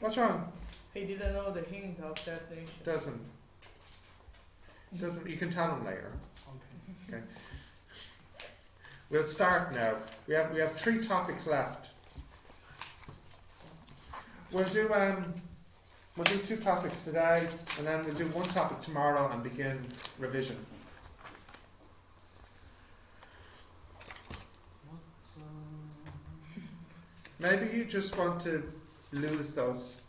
What's wrong? He didn't know the hint of definition. Doesn't. Doesn't. You can tell him later. Okay. We'll start now. We have we have three topics left. We'll do um we'll do two topics today, and then we'll do one topic tomorrow and begin revision. Maybe you just want to lose those.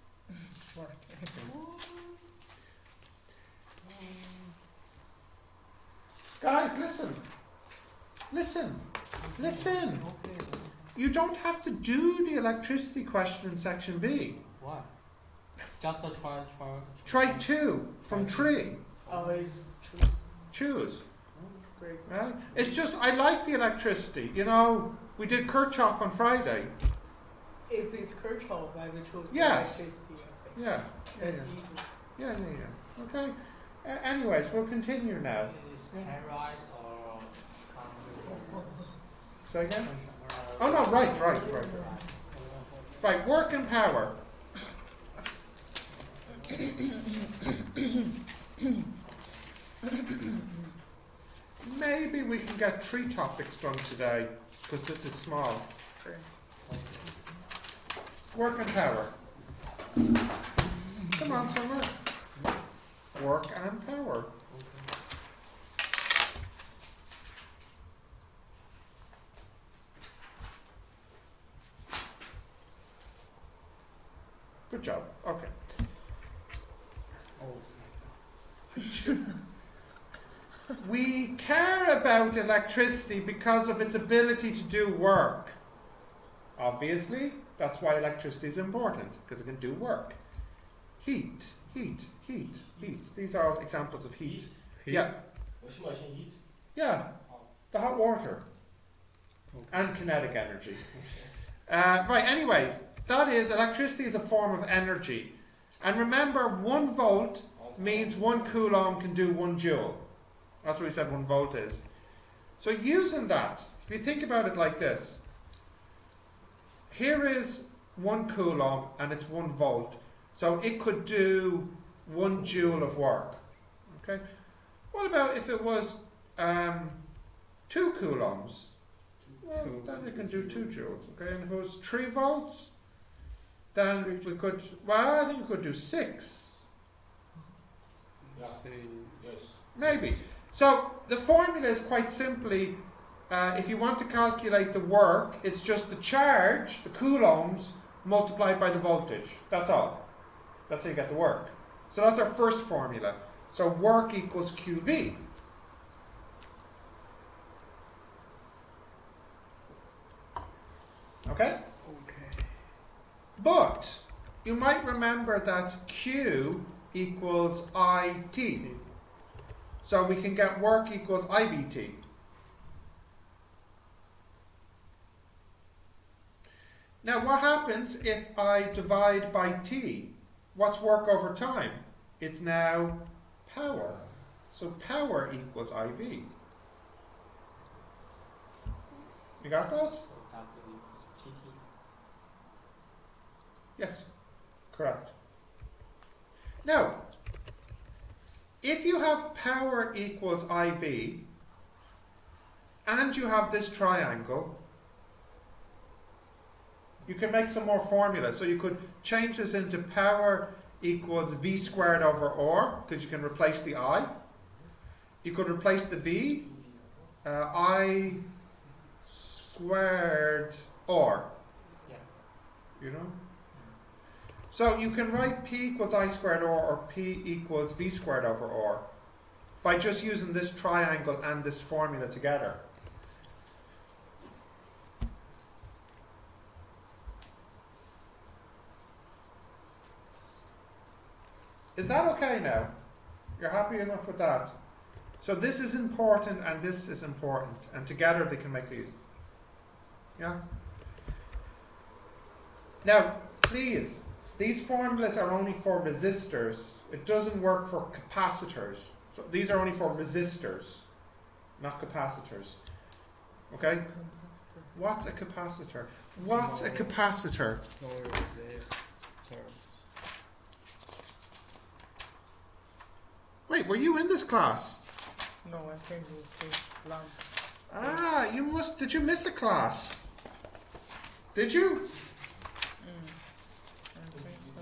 Guys, listen. Listen. Listen. Okay. You don't have to do the electricity question in section B. Why? Just a try, try. Try two from three. Always choose. Choose. Great. Right? It's just I like the electricity. You know, we did Kirchhoff on Friday. If it's Kirchhoff, I will choose Yes. electricity. I think. Yeah. Yeah, That's yeah. easy. Yeah, yeah, yeah. Okay. Uh, anyways, we'll continue now. Is pairwise or So again? combination? Oh no, right, right, right. Right, work and power. Maybe we can get three topics done today, because this is small. Work and power. Come on, Summer. Work and power. Good job. Okay. We care about electricity because of its ability to do work. Obviously, that's why electricity is important, because it can do work. Heat, heat, heat, heat. These are all examples of heat. Yeah, washing machine heat. yeah. The hot water. And kinetic energy. Uh, right, anyways, that is electricity is a form of energy. And remember, one volt means one coulomb can do one joule. That's what we said one volt is. So using that, if you think about it like this, here is one coulomb and it's one volt. So it could do one joule of work. Okay. What about if it was um, two coulombs? Well, Two. then it can do two joules. Okay, and if it was three volts, then we could. Well, I think we could do six. Yeah. Yes. Maybe. So the formula is quite simply, uh, if you want to calculate the work, it's just the charge, the coulombs, multiplied by the voltage. That's all. That's how you get the work. So that's our first formula. So work equals QV. Okay? Okay. But you might remember that Q equals IT. So we can get work equals IVT. Now, what happens if I divide by T? What's work over time? It's now power. So power equals IV. You got those? so W equals PT. Yes, correct. Now, if you have power equals IV and you have this triangle, you can make some more formulas. So you could change this into power equals V squared over R, because you can replace the I. You could replace the V, uh, I squared R. Yeah. You know? So you can write P equals I squared R or P equals V squared over R by just using this triangle and this formula together. Is that okay now? You're happy enough with that? So this is important and this is important, and together they can make these. Yeah? Now, please, these formulas are only for resistors. It doesn't work for capacitors. So these are only for resistors, not capacitors. Okay? What's a capacitor? What's a capacitor? No resist terms. Wait, were you in this class? No, I think it was the lamp. Ah, you must. Did you miss a class? Did you? Mm. I think so.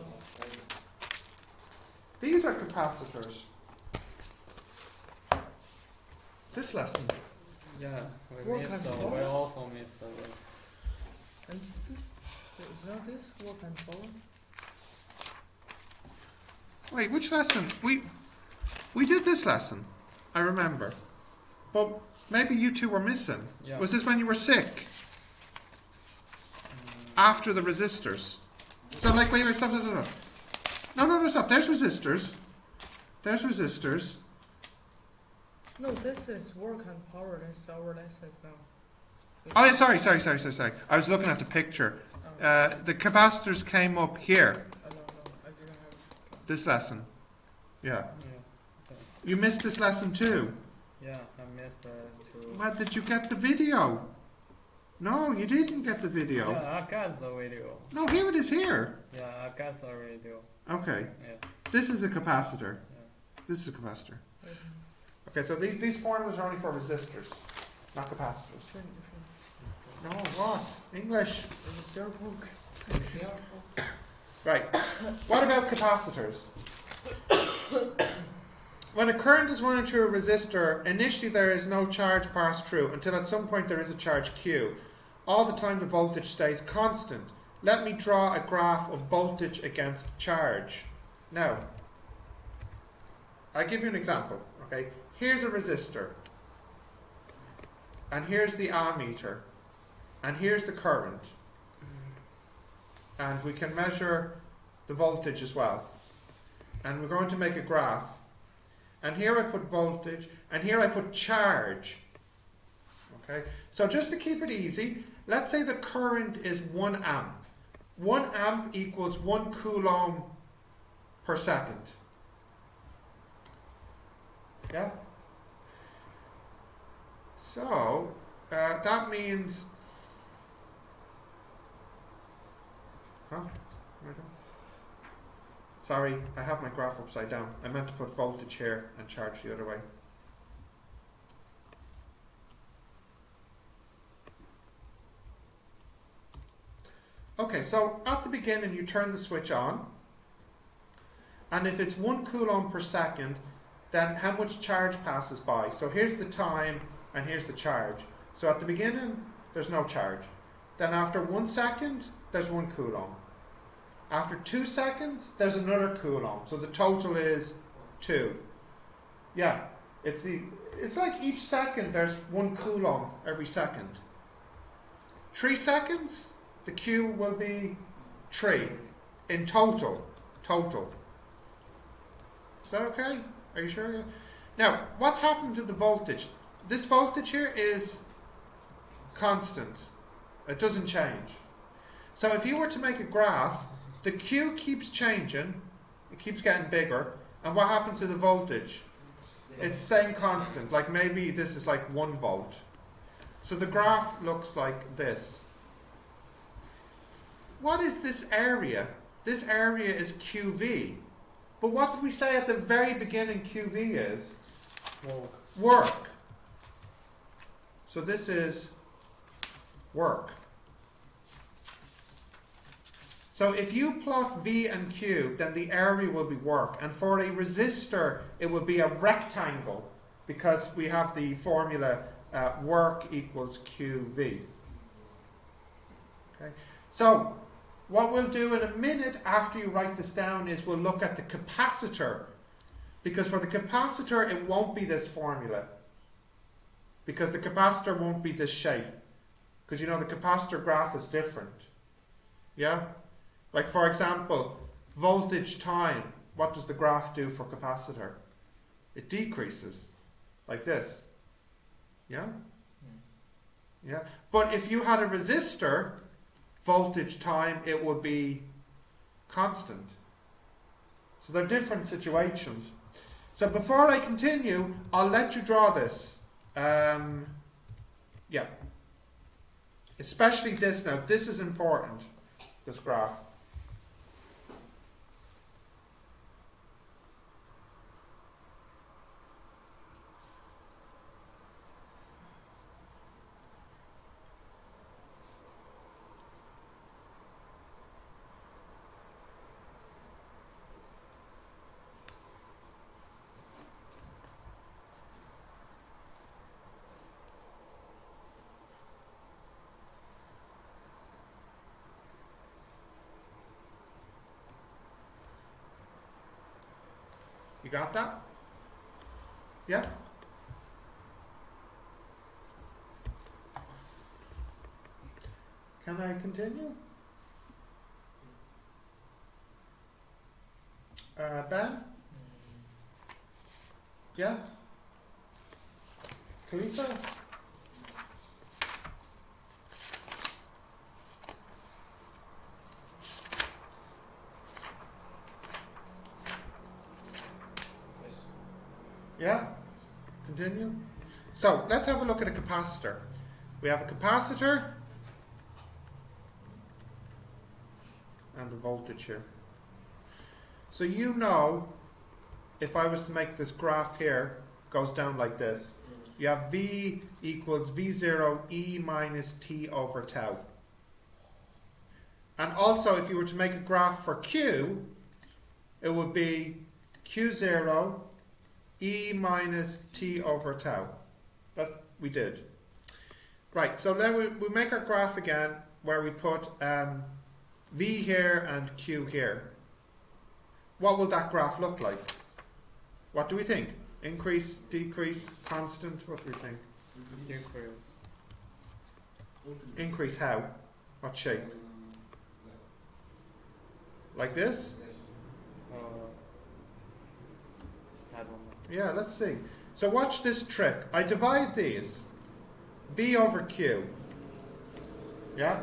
These are capacitors. This lesson. Yeah, we Work missed. and Uh, we also missed this. And is not this work and power? Wait, which lesson? We we did this lesson. I remember. But maybe you two were missing. Yeah. Was this when you were sick? Mm, After the resistors? So like wait, wait, stop, stop, stop. stop. No, no, no, stop. There's resistors. There's resistors. No, this is work and power. That's our lessons now. Oh, yeah, sorry, sorry, sorry, sorry, sorry. I was looking at the picture. Oh, Uh, the capacitors came up here. I don't. I didn't have. This lesson. Yeah. yeah. You missed this lesson too. Yeah, I missed uh, two. Well, did you get the video? No, you didn't get the video. Yeah, I got the video. No, here it is here. Yeah, I got the video. Okay. Yeah. This is a capacitor. Yeah. This is a capacitor. Okay, so these, these formulas are only for resistors, not capacitors. No, what? English. Is it your book? Right. What about capacitors? When a current is running through a resistor, initially there is no charge passed through until at some point there is a charge Q. All the time the voltage stays constant. Let me draw a graph of voltage against charge. Now, I'll give you an example. Okay, here's a resistor, and here's the ammeter, and here's the current, and we can measure the voltage as well. And we're going to make a graph. And here I put voltage, and here I put charge. Okay, so just to keep it easy, let's say the current is 1 amp. 1 amp equals 1 coulomb per second. Yeah? So, uh, that means. Huh? Sorry, I have my graph upside down. I meant to put voltage here and charge the other way. Okay, so at the beginning you turn the switch on, and if it's one coulomb per second, then how much charge passes by? So here's the time, and here's the charge. So at the beginning, there's no charge. Then after one second, there's one coulomb. After two seconds, there's another coulomb. So the total is two. Yeah, it's the it's like each second there's one coulomb every second. Three seconds, the Q will be three in total. Total. Is that okay? Are you sure? Now, what's happened to the voltage? This voltage here is constant. It doesn't change. So if you were to make a graph, the Q keeps changing, it keeps getting bigger, and what happens to the voltage? It's same constant. Like maybe this is like one volt. So the graph looks like this. What is this area? This area is QV. But what did we say at the very beginning QV is? Work. Work. So this is work. So if you plot V and Q, then the area will be work. And for a resistor, it will be a rectangle because we have the formula uh, work equals QV. Okay. So what we'll do in a minute after you write this down is we'll look at the capacitor. Because for the capacitor, it won't be this formula. Because the capacitor won't be this shape. Because you know the capacitor graph is different. Yeah? Like for example, voltage time. What does the graph do for capacitor? It decreases. Like this. Yeah? Yeah. But if you had a resistor, voltage time, it would be constant. So they're different situations. So before I continue, I'll let you draw this. Um, yeah. Especially this now. This is important, this graph. You got that? Yeah? Can I continue? Uh, ben? Yeah? Khalifa? Yeah? Continue? So, let's have a look at a capacitor. We have a capacitor and the voltage here. So you know, if I was to make this graph here, goes down like this. You have V equals V0 E minus T over tau. And also, if you were to make a graph for Q, it would be Q0 E minus T over tau. That we did. Right, so then we, we make our graph again where we put um, V here and Q here. What will that graph look like? What do we think? Increase, decrease, constant? What do we think? Decrease. Increase how? What shape? Like this? Yeah, let's see. So watch this trick. I divide these. V over Q. Yeah?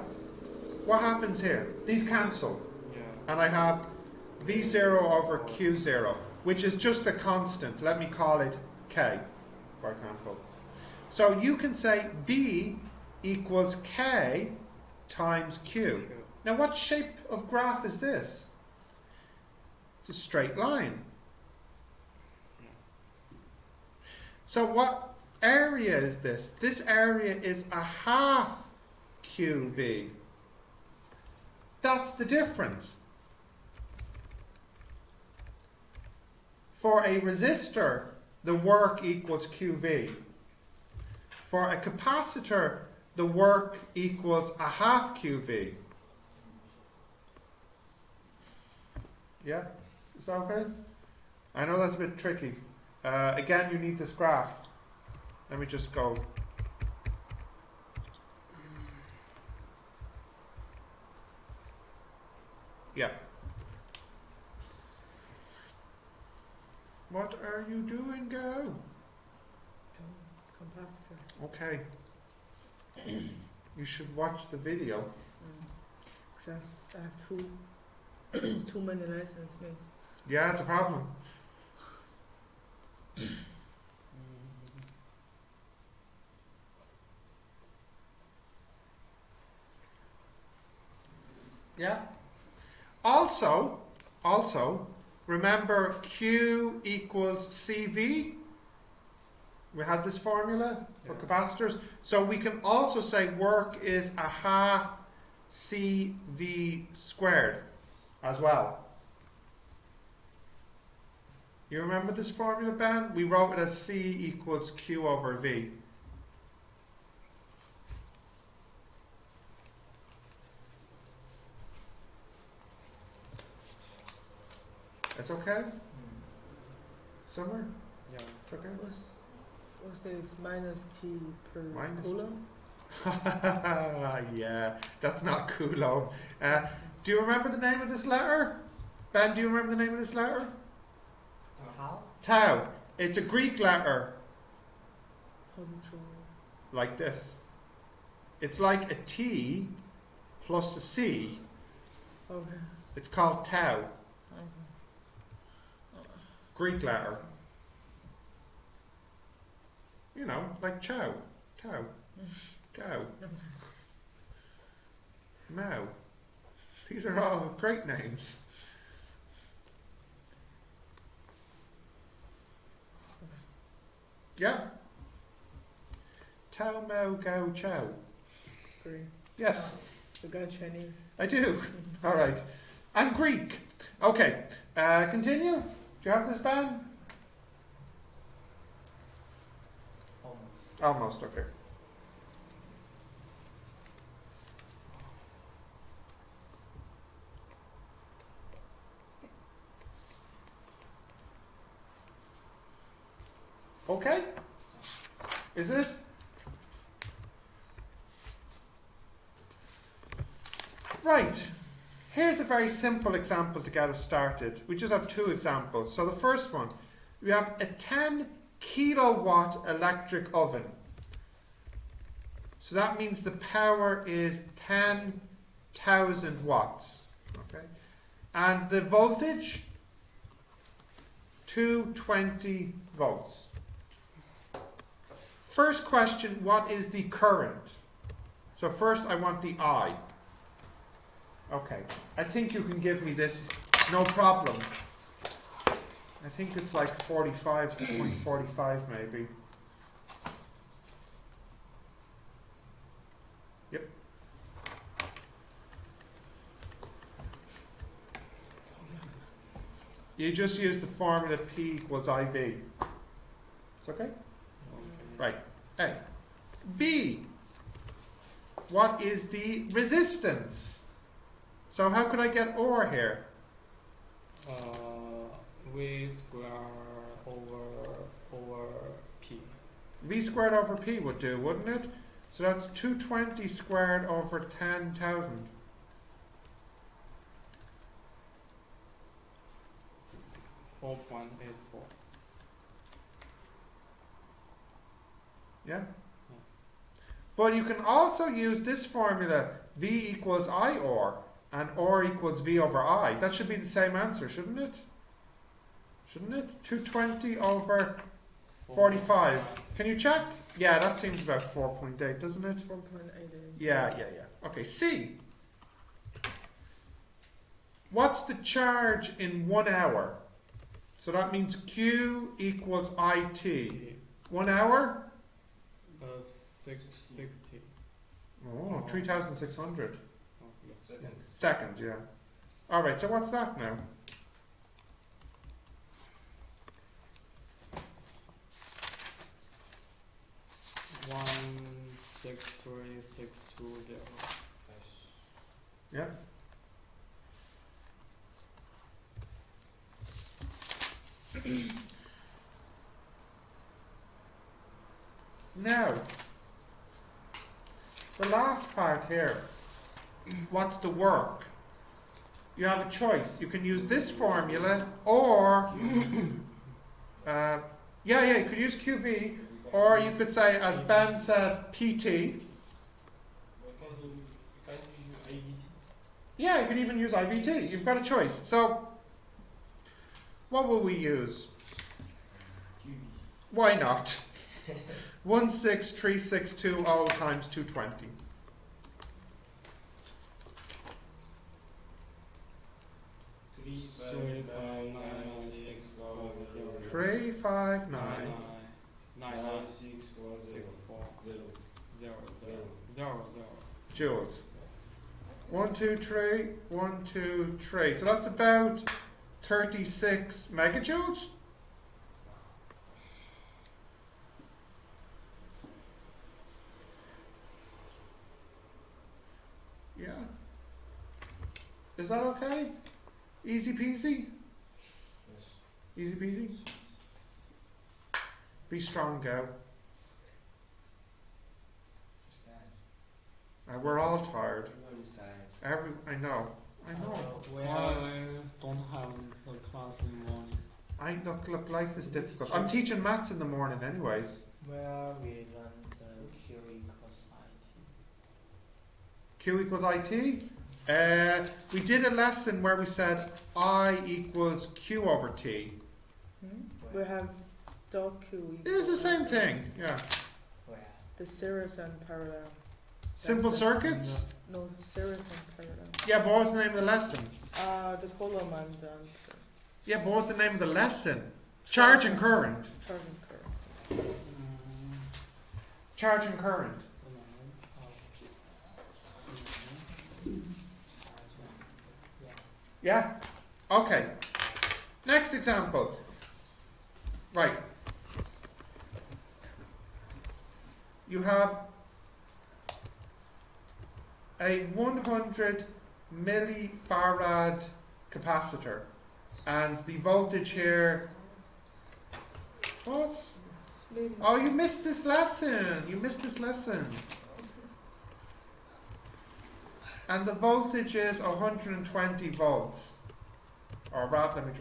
What happens here? These cancel. Yeah. And I have V0 over Q0, which is just a constant. Let me call it K, for example. So you can say V equals K times Q. Q. Now, what shape of graph is this? It's a straight line. So, what area is this? This area is a half QV. That's the difference. For a resistor, the work equals QV. For a capacitor, the work equals a half QV. Yeah? Is that okay? I know that's a bit tricky. Uh, again, you need this graph. Let me just go. Yeah. What are you doing, go? Capacitor. Okay. you should watch the video. Mm. Except I have too too many lessons, means. Yeah, it's a problem. Yeah. Also, also, remember Q equals CV. We had this formula for Yeah. capacitors. So we can also say work is a half CV squared as well. You remember this formula, Ben? We wrote it as C equals Q over V. That's okay? Somewhere? Yeah. It's okay? What's what's this minus T per Minus coulomb? yeah, that's not Coulomb. Uh, do you remember the name of this letter? Ben, do you remember the name of this letter? How? Tau. It's a Greek letter How do you show? like this. It's like a T plus a C. Okay. It's called tau. Okay. Greek letter. You know, like chow. Tau. Cow. Mao. These are all great names. Yeah. Tao Mao Gao Chow. Yes, You got Chinese. I do. All right. And Greek. Okay. Uh, continue. Do you have this band? Almost. Almost. Okay. Okay? Is it? Right. Here's a very simple example to get us started. We just have two examples. So the first one, we have a 10 kilowatt electric oven. So that means the power is 10,000 watts. Okay? And the voltage, 220 volts. First question, what is the current? So first I want the I. Okay, I think you can give me this, no problem. I think it's like 45.45 maybe. Yep. You just use the formula P equals IV. It's okay? Okay. Right. A. B. What is the resistance? So how could I get R here? Uh, V squared over over P. V squared over P would do, wouldn't it? So that's 220 squared over 10,000. Four point eight four. Yeah? But you can also use this formula V equals I R and R equals V over I. That should be the same answer, shouldn't it? Shouldn't it? 220 over 45. Can you check? Yeah, that seems about 4.8, doesn't it? Four point eight eight. Yeah, yeah, yeah. Okay, C. What's the charge in one hour? So that means Q equals IT. One hour? Uh, six sixty. Oh, 3,600 Oh, yeah. Seconds. yeah. Alright, so what's that now? One six three six two zero. Nice. Yeah? now, the last part here, wants to work, you have a choice. You can use this formula or, uh, yeah, yeah, you could use QV, or you could say, as Ben said, PT. Yeah, you could even use IVT. You've got a choice. So, what will we use? Why not? One six three six two O times 220. Three, five, nine, six, four, zero. Three, five, nine. Nine, nine, six, four, six, four, zero, zero, zero, zero, zero. Joules. One, two, three, one, two, three. So that's about 36 megajoules. Yeah. Is that okay? Easy peasy? Yes. Easy peasy? Be strong, go. It's tired. Uh, we're all tired. Everybody's tired. Every, I know. I know. Uh, Why where, I don't have the class in the morning? I look, look. Life is difficult. I'm teaching maths in the morning, anyways. where we learn the Q equals IT. Q equals IT. Uh, we did a lesson where we said I equals Q over T. Hmm? We have dot Q. It is the same thing. Yeah. The series and parallel. Simple the- circuits. No, series and parallel. Yeah, but what was the name of the lesson? Uh, the column and um, Yeah, but what was the name of the lesson? Charge and current. Charge and current. Charge and current. Yeah. Okay. Next example. Right. You have a 100 millifarad capacitor, and the voltage here. What? Oh, you missed this lesson. You missed this lesson. And the voltage is 120 volts. Or rather, let me.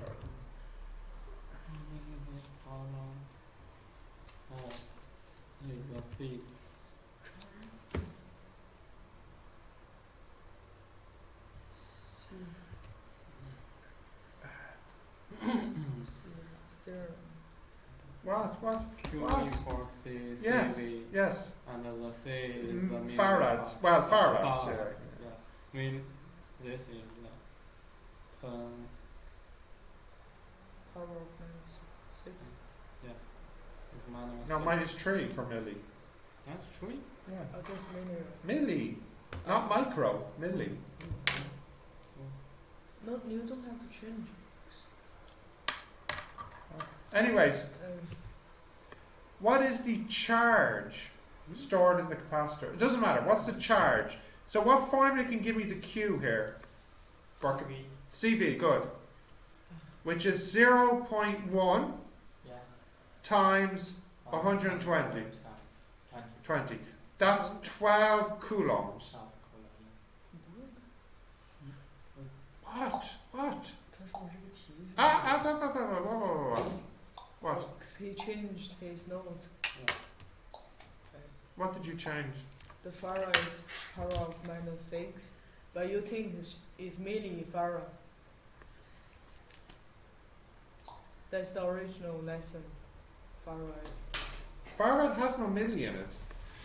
Oh, is the seed. See. See. There. What? What? Equals C, Yes. CV, Yes. and the C is the Mm, Farads. fa- Well, farads. Farad, Yeah. Yeah. Mean this is uh, ten. Power of minus six. Is minus No, six. minus three for milli. That's three. Yeah. I guess many. Milli, not micro. Milli. No, you don't have to change. Anyways, Um, what is the charge stored in the capacitor? It doesn't matter. What's the charge? So what formula can give me the Q here? Barker. CV. CV, good. Which is 0 0.1 yeah. times 120. 20. That's 12 coulombs. What? What? Ah, ah, ah, ah, ah, ah, ah, What? He changed his notes. What did you change? The farad is power of minus six, but you think is is millifarad. That's the original lesson. Farad. is- Farad has no milli in it.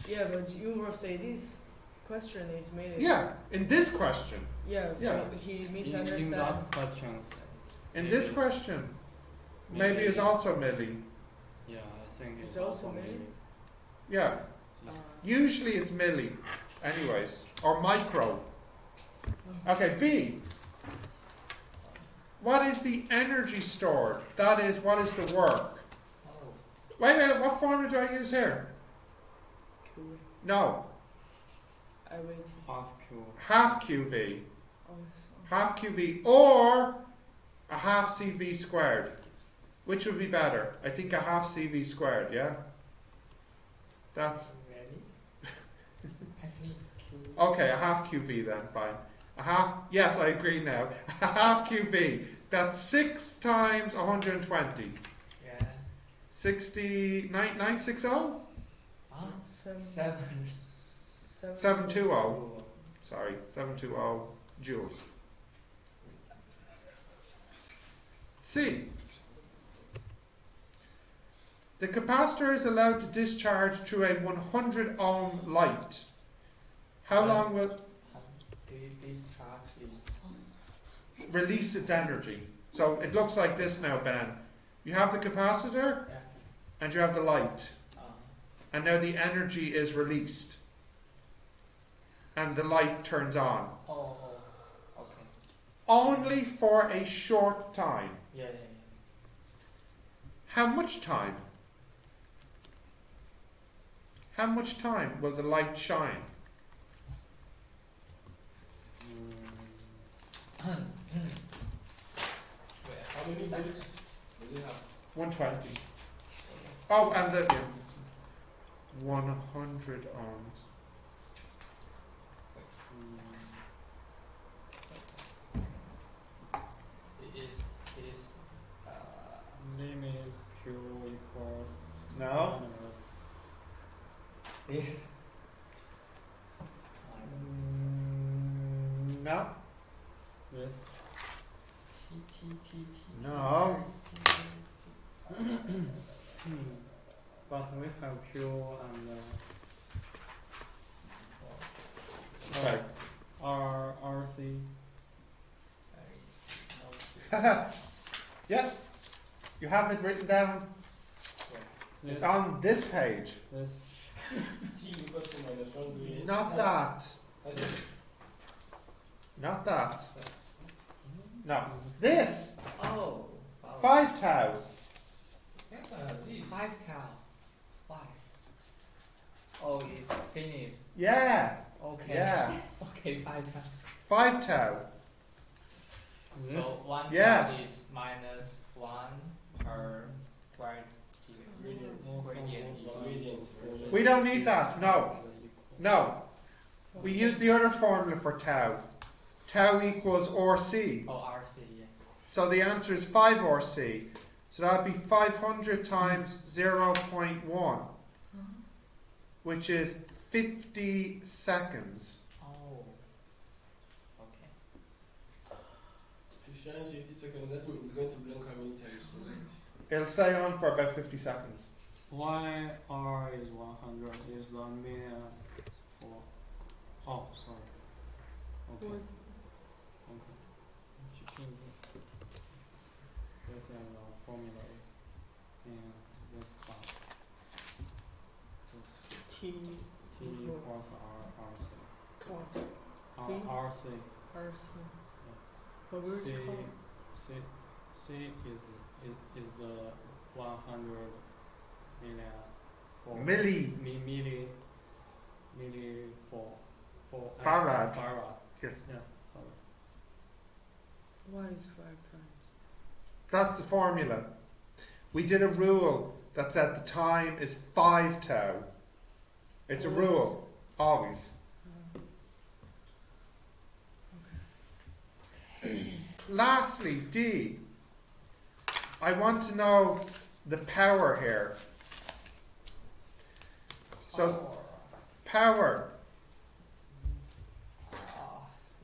Yeah, but you will say this question is milli. Yeah, in this question. Yeah. So Yeah. he In, in misunderstands. that questions, In this question, maybe it's also milli. yeah, I think it's, It's also also milli? milli. Yeah. Usually it's milli, anyways, or micro. Okay, B. What is the energy stored? That is, what is the work? Wait, wait, what formula do I use here? No. Half Q. half QV. Half QV or a half CV squared. Which would be better? I think a half CV squared, yeah? That's Ready? I think it's Q. okay, a half QV then, fine. A half, yes, I agree now. A half QV. That's 6 times 120. Yeah. 60, 9, 960? Ah, Seven. seven. Seven. 720. Sorry, 720 joules. C. The capacitor is allowed to discharge through a 100 ohm light. How long will The discharge is. release its energy? So it looks like this now, Ben. You have the capacitor Yeah. and you have the light, Uh, and now the energy is released, and the light turns on. oh, oh. Okay. Only for a short time. Yeah, yeah, How much time? How much time will the light shine? Wait, how many volts do you have? 120. Oh, and the. Yeah. 100 ohms. It is this. Uh, limit Q equals No. minus this. Mm, no. this. T T T T. No. T, T, T, T. Hmm. But we have Q and uh, Okay. R RC. There is no Q. yes. You have it written down. This. It's on this page. This. T equals to minus one. Do you? Not that. Not that. No. This. Oh. Wow. Five tau. Yeah, this. Five tau. Why? Oh, it's finished. Yeah. Okay. Yeah. Okay, five tau. Five tau. So one Yes. tau is minus one per square. Gradient. Also, Gradient. version. We don't need that, no. No. We use the other formula for tau. Tau equals RC. Oh, RC, yeah. So the answer is 5 RC. So that would be 500 times 0.1, uh-huh. which is 50 seconds. Oh. Okay. To shine 50 seconds, that means it's going to blink how many times the? It'll stay on for about 50 seconds. Why R is 100 is the million for. Oh, sorry. Okay. What? Okay. There's a formula in this class. This T T equals R RC. tau. C R, RC. R C. But where's C, tau? C, C is is, is uh, 100 million for Milli. mi, milli milli for for uh, Farad. Farad. Yes. Yeah. Sorry. Why is five times? That's the formula. We did a rule that said the time is 5 tau. It's a Always. rule. Always. Uh, Lastly, D. I want to know the power here. So, power.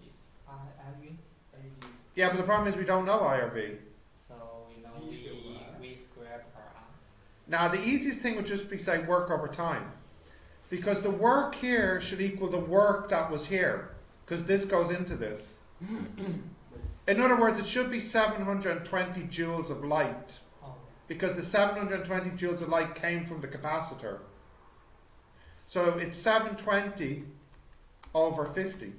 Is I IV? Yeah, but the problem is we don't know IRB. So we know V square V R. V square per R. Now, the easiest thing would just be say work over time. Because the work here should equal the work that was here. Because this goes into this. In other words, it should be 720 joules of light. Oh. Because the 720 joules of light came from the capacitor. So it's 720 over 50.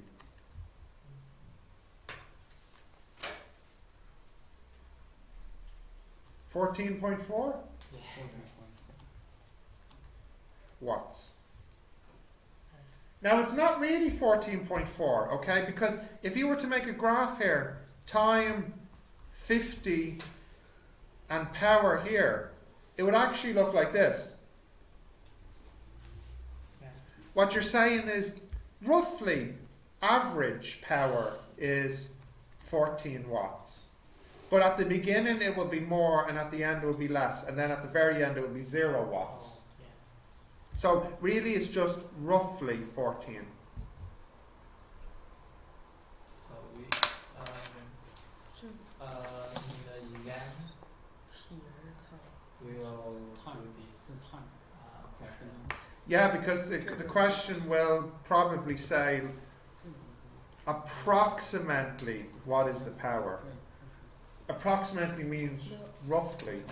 Fourteen point four watts. Now it's not really fourteen point four, okay? Because if you were to make a graph here, time fifty and power here, it would actually look like this. What you're saying is roughly average power is 14 watts. But at the beginning it will be more and at the end it will be less and then at the very end it will be 0 watts. So really it's just roughly 14. So we um Sure. uh in the exam T R tau. we will do this uh question. Yeah, because it, the question will probably say approximately what is the power. Approximately means roughly.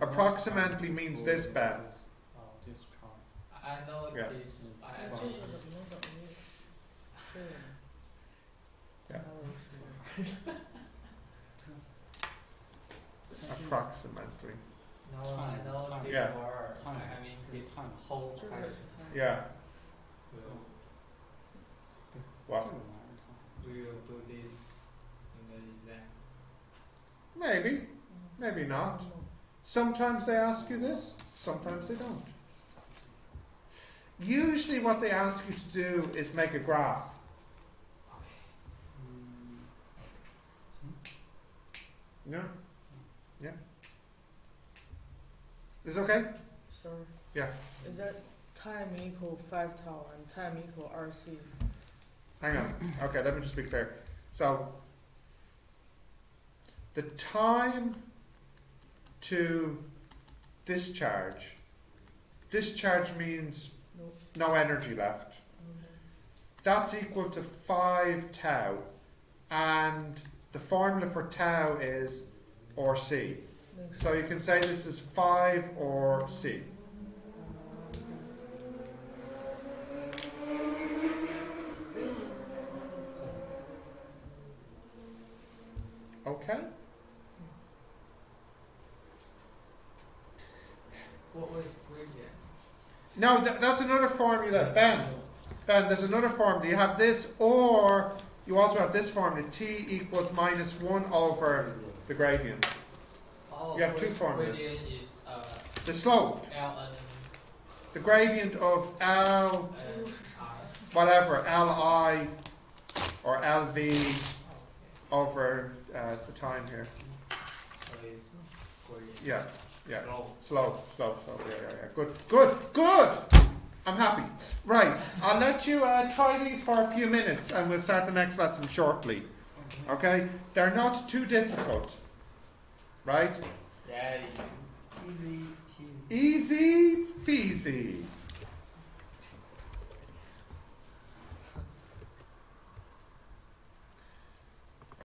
Approximately means this bad. I know yeah. this. I know this. Approximately. No, I know this yeah. word. this Time. whole 这个 question 是 Yeah. will What? we will do this in the exam. Maybe. Maybe not. Sometimes they ask you this, sometimes they don't. Usually, what they ask you to do is make a graph. Yeah? Yeah? Is it okay? Sorry. Yeah. Is that time equal five tau and time equal RC? Hang on. Okay, let me just be clear. So, the time to discharge, discharge means Nope. no energy left. That's equal to 5 tau, and the formula for tau is RC. So you can say this is 5 or C. Okay? What was gradient? No, th- that's another formula. Ben, Ben, there's another formula. You have this, or you also have this formula. T equals minus 1 over the gradient. Oh, You have two formulas. Gradient is uh, The slope. The gradient of L, whatever, Li or Lv over uh, the time here. okay. So it's gradient. Yeah, yeah. Slope, slope, slope. Yeah, yeah, yeah. Good, good, good. I'm happy. Right, I'll let you uh, try these for a few minutes and we'll start the next lesson shortly. Okay? They're not too difficult. Right? Yeah, easy. Easy. Easy peasy.